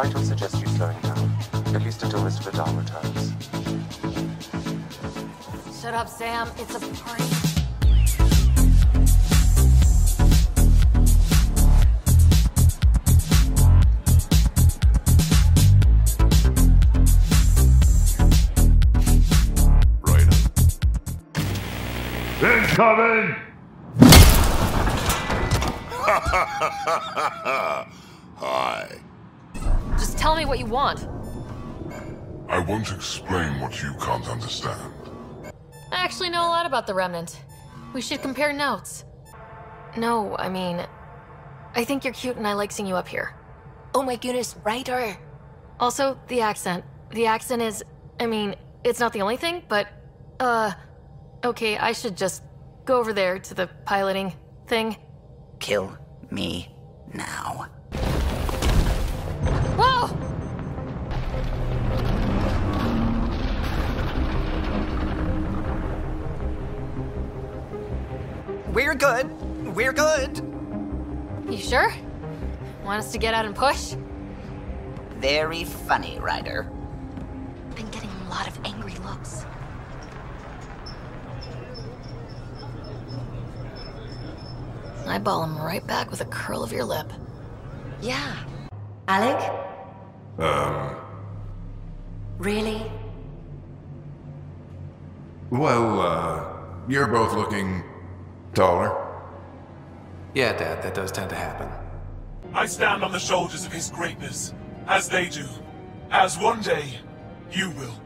I might suggest you slowing down, at least until Mr. Vidal returns. Shut up, Sam. It's a party. Incoming! Hi. Just tell me what you want. I won't explain what you can't understand. I actually know a lot about the Remnant. We should compare notes. No, I mean, I think you're cute and I like seeing you up here. Oh my goodness, Ryder. Also, the accent. The accent is, I mean, it's not the only thing, but, uh, okay, I should just go over there to the piloting thing. Kill me now. Good. We're good. You sure? Want us to get out and push? Very funny, Ryder. Been getting a lot of angry looks. I ball him right back with a curl of your lip. Yeah. Alec? Um, Really? Well, uh, you're both looking taller. Yeah, Dad, that does tend to happen. I stand on the shoulders of his greatness, as they do, as one day you will.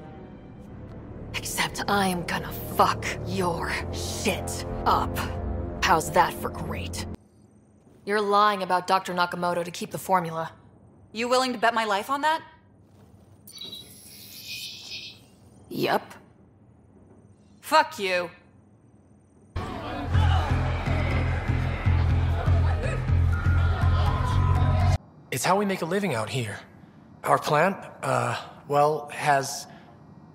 Except I am gonna fuck your shit up. How's that for great? You're lying about Dr. Nakamoto to keep the formula. You willing to bet my life on that? Yep. Fuck you. It's how we make a living out here. Our plant, uh, well, has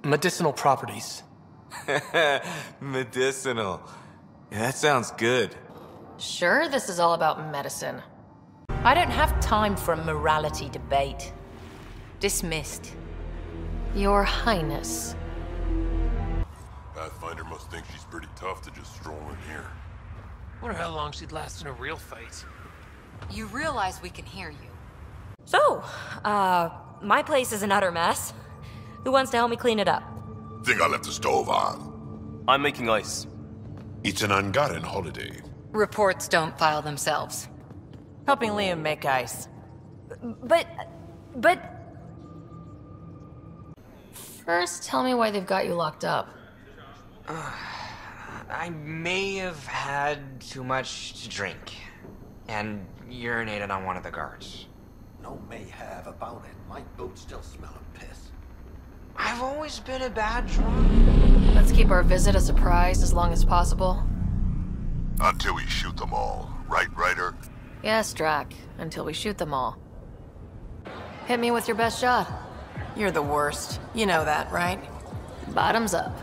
medicinal properties. Medicinal. Yeah, that sounds good. Sure, this is all about medicine. I don't have time for a morality debate. Dismissed. Your Highness. Pathfinder must think she's pretty tough to just stroll in here. Wonder how long she'd last in a real fight. You realize we can hear you. So, uh, my place is an utter mess. Who wants to help me clean it up? Think I left the stove on. I'm making ice. It's an Ungotten holiday. Reports don't file themselves. Helping Liam make ice. But, but, First, tell me why they've got you locked up. I may have had too much to drink and urinated on one of the guards. No may have about it. My boot's still smell of piss. I've always been a bad drunk. Let's keep our visit a surprise as long as possible. Until we shoot them all. Right, Ryder? Yes, Drack, until we shoot them all. Hit me with your best shot. You're the worst. You know that, right? Bottoms up.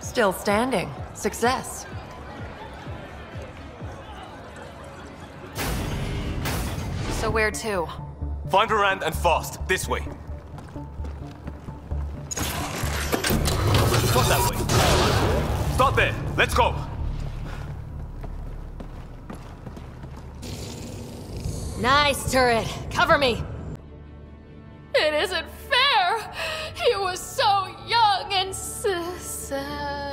Still standing. Success. So where to? Find Rand and fast. This way. Not that way. Start there. Let's go. Nice turret. Cover me. It isn't fair. He was so young and s- s- s- Salarian.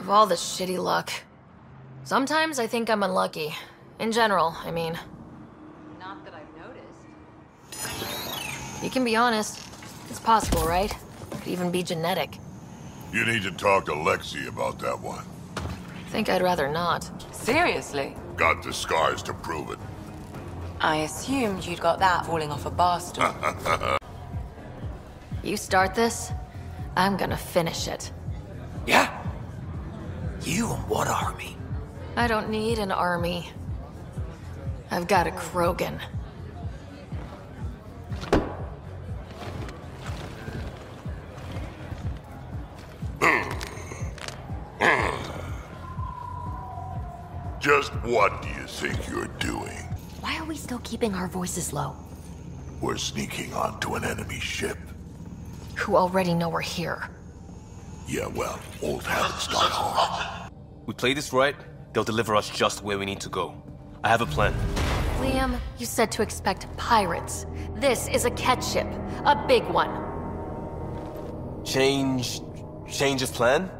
Of all the shitty luck. Sometimes I think I'm unlucky. In general, I mean. Not that I've noticed. You can be honest. It's possible, right? Could even be genetic. You need to talk to Lexi about that one. Think I'd rather not. Seriously? Got the scars to prove it. I assumed you'd got that falling off a bar stool. You start this, I'm gonna finish it. Yeah? You and what army? I don't need an army. I've got a Krogan. Just what do you think you're doing? Why are we still keeping our voices low? We're sneaking onto an enemy ship. Who already know we're here. Yeah, well, old habits die hard. We play this right, they'll deliver us just where we need to go. I have a plan. Liam, you said to expect pirates. This is a catch ship. A big one. Change. change of plan?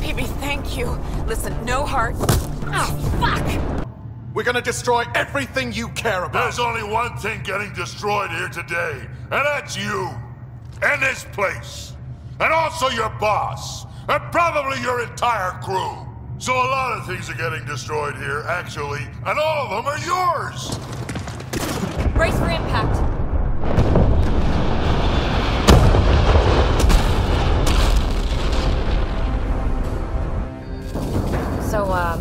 Baby, thank you. Listen, no heart. Oh, ah, fuck! We're gonna destroy everything you care about. There's only one thing getting destroyed here today, and that's you. And this place. And also your boss. And probably your entire crew. So a lot of things are getting destroyed here, actually, and all of them are yours! Brace for impact. So, um,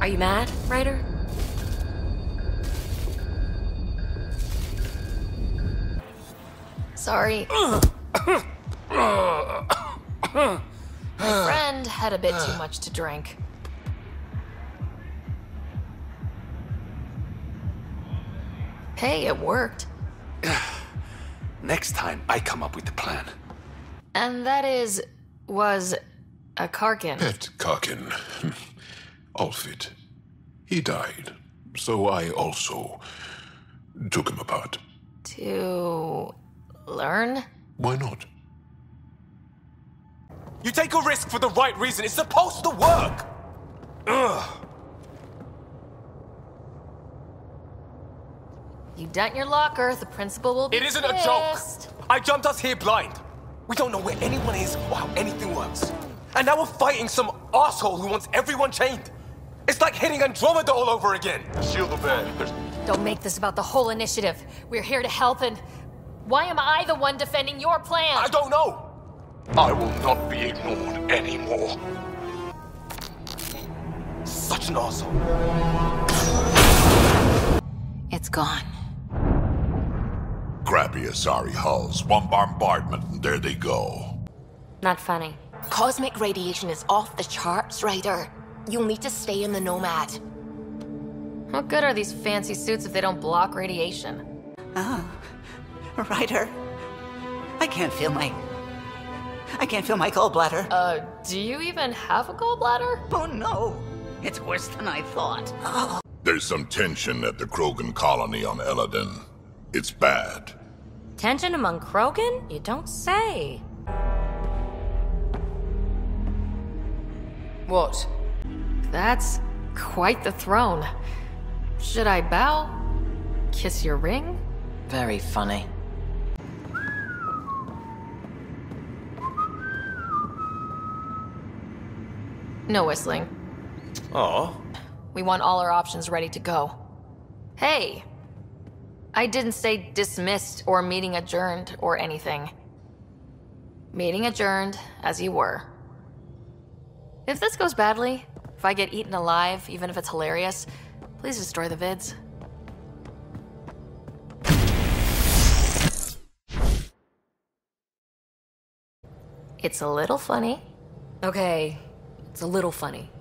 are you mad, Ryder? Sorry. My friend had a bit too much to drink. Hey, it worked. Next time, I come up with the plan. And that is. was. a Karkin. Pet Karkin. Alfit. He died. So I also took him apart. To. learn? Why not? You take a risk for the right reason. It's supposed to work. Ugh. You dent your locker, the principal will be It isn't a joke. I jumped us here blind. We don't know where anyone is or how anything works. And now we're fighting some asshole who wants everyone chained. It's like hitting Andromeda all over again. Seal the bed. Don't make this about the whole initiative. We're here to help and. Why am I the one defending your plan? I don't know. I will not be ignored anymore. Such an asshole. It's gone. Crappy Asari hulls, one bombardment, and there they go. Not funny. Cosmic radiation is off the charts, Ryder. You'll need to stay in the Nomad. What good are these fancy suits if they don't block radiation? Ah, Ryder. I can't feel my. I can't feel my gallbladder. Uh, do you even have a gallbladder? Oh no. It's worse than I thought. Oh. There's some tension at the Krogan colony on Elaaden. It's bad. Tension among Krogan? You don't say. What? That's quite the throne. Should I bow? Kiss your ring? Very funny. No whistling. Oh. We want all our options ready to go. Hey! I didn't say dismissed or meeting adjourned or anything. Meeting adjourned, as you were. If this goes badly, if I get eaten alive, even if it's hilarious, please destroy the vids. It's a little funny. Okay, it's a little funny.